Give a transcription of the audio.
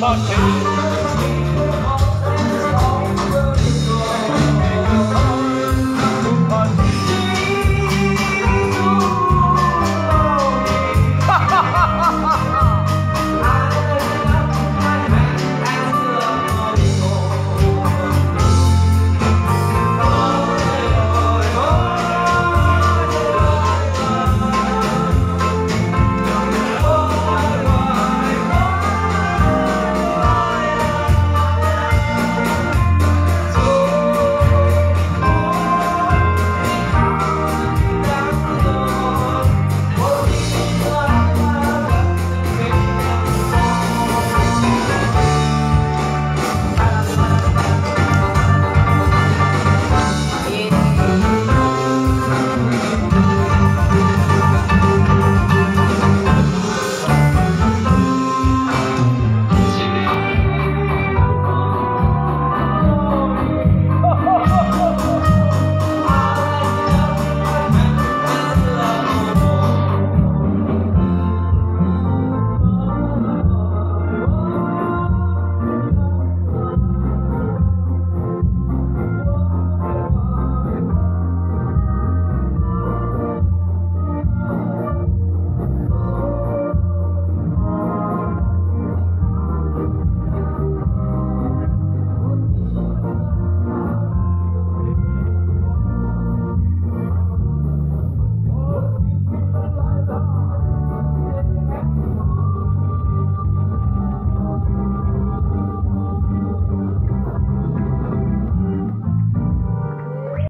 Party.